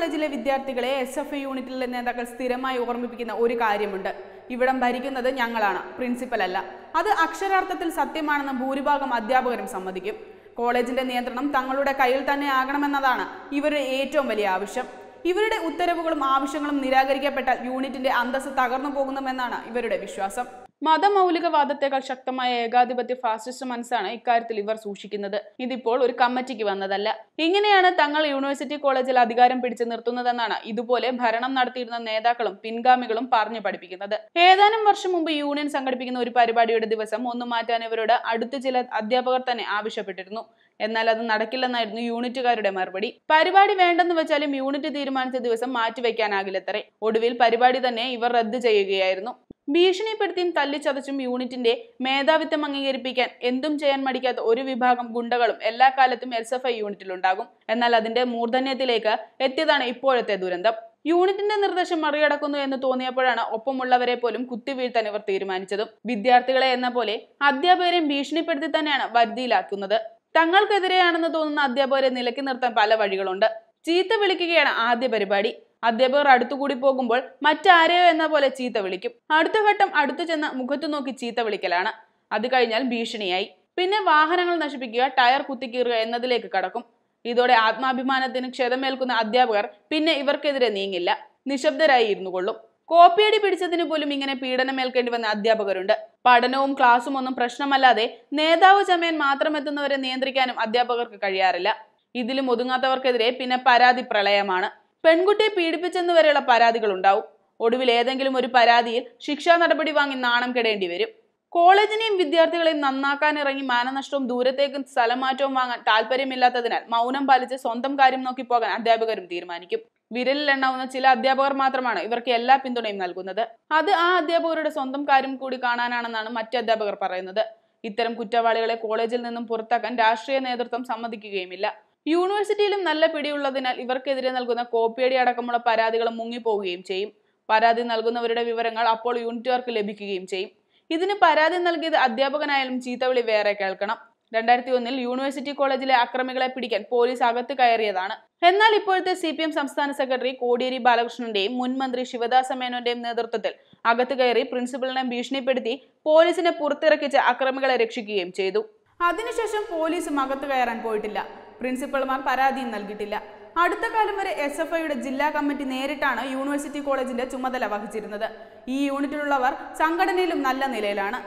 കോളേജിലെ വിദ്യാർത്ഥികളെ S F I യൂണിറ്റിലെ നേതാക്കൾ സ്ഥിരമായി ഓർമ്മിപ്പിക്കുന്ന ഒരു കാര്യമുണ്ട്. ഇവിടം ഭരിക്കുന്നത് ഞങ്ങളാണ് പ്രിൻസിപ്പൽ അല്ല. അത് അക്ഷരാർത്ഥത്തിൽ സത്യമാണെന്ന് ഭൂരിഭാഗം അധ്യാപകരും സമ്മതിക്കും. കോളേജിന്റെ നിയന്ത്രണം തങ്ങളുടെ കയ്യിൽ തന്നെ ആകണമെന്നതാണ് ഇവരുടെ ഏറ്റവും വലിയ ആവശ്യം. ഇവരുടെ ഉത്തരവുകളും ആവശ്യങ്ങളും നിരാകരിക്കപ്പെട്ടാൽ യൂണിറ്റിന്റെ അന്തസ്സ് തകർന്നു പോകുന്നുവെന്നാണ് ഇവരുടെ വിശ്വാസം. മതമൗലികവാദത്തെക്കാൾ ശക്തമായ ഏകാധിപത്യ ഫാസിസ്റ്റ് മനസ്സാണ് ഇക്കാര്യത്തിൽ ഇവർ സൂക്ഷിക്കുന്നത്. ഇതിപ്പോൾ ഒരു കമ്മിറ്റിക്ക് വന്നതല്ല. ഇങ്ങനെയാണ് തങ്ങൾ യൂണിവേഴ്സിറ്റി കോളേജിൽ അധികാരം പിടിച്ചു നിർത്തുന്നതെന്നാണ് ഇതുപോലെ ഭരണം നടത്തിയിരുന്ന നേതാക്കളും പിൻഗാമികളും പറഞ്ഞു പഠിപ്പിക്കുന്നത്. ഏതാനും വർഷം മുമ്പ് യൂണിയൻ സംഘടിപ്പിക്കുന്ന ഒരു പരിപാടിയുടെ ദിവസം ഒന്ന് മാറ്റാൻ ഇവരോട് അടുത്ത ചില അധ്യാപകർ തന്നെ ആവശ്യപ്പെട്ടിരുന്നു. എന്നാൽ അത് നടക്കില്ലെന്നായിരുന്നു യൂണിറ്റുകാരുടെ മറുപടി. പരിപാടി വേണ്ടെന്ന് വെച്ചാലും യൂണിറ്റ് തീരുമാനിച്ച ദിവസം മാറ്റിവെക്കാനാകില്ലത്രേ. ഒടുവിൽ പരിപാടി തന്നെ ഇവർ റദ്ദ് ചെയ്യുകയായിരുന്നു. ഭീഷണിപ്പെടുത്തിയും തല്ലിച്ചതച്ചും യൂണിറ്റിന്റെ മേധാവിത്വം അംഗീകരിപ്പിക്കാൻ എന്തും ചെയ്യാൻ മടിക്കാത്ത ഒരു വിഭാഗം ഗുണ്ടകളും എല്ലാ കാലത്തും എസ് എഫ് ഐ യൂണിറ്റിലുണ്ടാകും. എന്നാൽ അതിന്റെ മൂർധന്യത്തിലേക്ക് എത്തിയതാണ് ഇപ്പോഴത്തെ ദുരന്തം. യൂണിറ്റിന്റെ നിർദ്ദേശം മറികടക്കുന്നു എന്ന് തോന്നിയപ്പോഴാണ് ഒപ്പമുള്ളവരെ പോലും കുത്തിവീഴ്ത്താൻ ഇവർ തീരുമാനിച്ചതും. വിദ്യാർത്ഥികളെ എന്ന പോലെ അധ്യാപകരെയും ഭീഷണിപ്പെടുത്തി തന്നെയാണ് വരുതിയിലാക്കുന്നത്. തങ്ങൾക്കെതിരെയാണെന്ന് തോന്നുന്ന അധ്യാപകരെ നിലക്കി നിർത്താൻ പല വഴികളുണ്ട്. ചീത്ത വിളിക്കുകയാണ് ആദ്യ പരിപാടി. അധ്യാപകർ അടുത്തുകൂടി പോകുമ്പോൾ മറ്റാരെയോ എന്ന പോലെ ചീത്ത വിളിക്കും. അടുത്ത ഘട്ടം അടുത്തു ചെന്ന് മുഖത്തു നോക്കി ചീത്ത വിളിക്കലാണ്. അത് കഴിഞ്ഞാൽ ഭീഷണിയായി. പിന്നെ വാഹനങ്ങൾ നശിപ്പിക്കുക ടയർ കുത്തിക്കീറുക എന്നതിലേക്ക് കടക്കും. ഇതോടെ ആത്മാഭിമാനത്തിന് ക്ഷതമേൽക്കുന്ന അധ്യാപകർ പിന്നെ ഇവർക്കെതിരെ നീങ്ങില്ല. നിശബ്ദരായി ഇരുന്നു കൊള്ളും കോപ്പിയടി പിടിച്ചതിന് പോലും ഇങ്ങനെ പീഡനമേൽക്കേണ്ടി വന്ന അധ്യാപകരുണ്ട്. പഠനവും ക്ലാസ്സും ഒന്നും പ്രശ്നമല്ലാതെ നേതാവ് ചമയൻ മാത്രം എത്തുന്നവരെ നിയന്ത്രിക്കാനും അധ്യാപകർക്ക് കഴിയാറില്ല. ഇതിലും ഒതുങ്ങാത്തവർക്കെതിരെ പിന്നെ പരാതി പ്രളയമാണ്. പെൺകുട്ടിയെ പീഡിപ്പിച്ചെന്ന് വരെയുള്ള പരാതികൾ ഉണ്ടാവും. ഒടുവിൽ ഏതെങ്കിലും ഒരു പരാതിയിൽ ശിക്ഷാ നടപടി വാങ്ങി നാണം കെടേണ്ടി വരും. കോളേജിനെയും വിദ്യാർത്ഥികളെയും നന്നാക്കാൻ ഇറങ്ങി മാനനഷ്ടവും ദൂരത്തേക്കും സ്ഥലമാറ്റവും വാങ്ങാൻ താല്പര്യമില്ലാത്തതിനാൽ മൗനം പാലിച്ച് സ്വന്തം കാര്യം നോക്കി പോകാൻ അധ്യാപകരും തീരുമാനിക്കും. വിരലിൽ എണ്ണാവുന്ന ചില അധ്യാപകർ മാത്രമാണ് ഇവർക്ക് എല്ലാ പിന്തുണയും നൽകുന്നത്. അത് ആ അധ്യാപകരുടെ സ്വന്തം കാര്യം കൂടി കാണാനാണെന്നാണ് മറ്റ് അധ്യാപകർ പറയുന്നത്. ഇത്തരം കുറ്റവാളികളെ കോളേജിൽ നിന്നും പുറത്താക്കാൻ രാഷ്ട്രീയ നേതൃത്വം സമ്മതിക്കുകയുമില്ല. യൂണിവേഴ്സിറ്റിയിലും നല്ല പിടിയുള്ളതിനാൽ ഇവർക്കെതിരെ നൽകുന്ന കോപ്പിയടി അടക്കമുള്ള പരാതികൾ മുങ്ങിപ്പോവുകയും ചെയ്യും. പരാതി നൽകുന്നവരുടെ വിവരങ്ങൾ അപ്പോൾ യൂണിറ്റുകാർക്ക് ലഭിക്കുകയും ചെയ്യും. ഇതിന് പരാതി നൽകിയത് അധ്യാപകനായാലും ചീത്തവിളി വേറെ കേൾക്കണം. രണ്ടായിരത്തി ഒന്നിൽ യൂണിവേഴ്സിറ്റി കോളേജിലെ അക്രമികളെ പിടിക്കാൻ പോലീസ് അകത്ത് കയറിയതാണ്. എന്നാൽ ഇപ്പോഴത്തെ സി പി എം സംസ്ഥാന സെക്രട്ടറി കോടിയേരി ബാലകൃഷ്ണന്റെയും മുൻ മന്ത്രി ശിവദാസ മേനോന്റെയും നേതൃത്വത്തിൽ അകത്ത് കയറി പ്രിൻസിപ്പലിനെ ഭീഷണിപ്പെടുത്തി പോലീസിനെ പുറത്തിറക്കിച്ച് അക്രമികളെ രക്ഷിക്കുകയും ചെയ്തു. അതിനുശേഷം പോലീസും അകത്ത് കയറാൻ പോയിട്ടില്ല. പ്രിൻസിപ്പൽമാർ പരാതിയും നൽകിയിട്ടില്ല. അടുത്ത കാലം വരെ എസ് എഫ് ഐയുടെ ജില്ലാ കമ്മിറ്റി നേരിട്ടാണ് യൂണിവേഴ്സിറ്റി കോളേജിന്റെ ചുമതല വഹിച്ചിരുന്നത്. ഈ യൂണിറ്റിലുള്ളവർ സംഘടനയിലും നല്ല നിലയിലാണ്.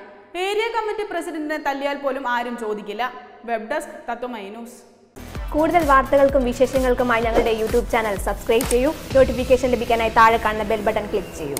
ഏരിയ കമ്മിറ്റി പ്രസിഡന്റിനെ തല്ലിയാൽ പോലും ആരും ചോദിക്കില്ല. Web desk Tatwamayi news. കൂടുതൽ വാർത്തകൾക്കും വിശേഷങ്ങൾക്കുമായി ഞങ്ങളുടെ യൂട്യൂബ് ചാനൽ സബ്സ്ക്രൈബ് ചെയ്യൂ. നോട്ടിഫിക്കേഷൻ ലഭിക്കാനായി താഴെ കാണുന്ന ബെൽ ബട്ടൺ ക്ലിക്ക് ചെയ്യൂ.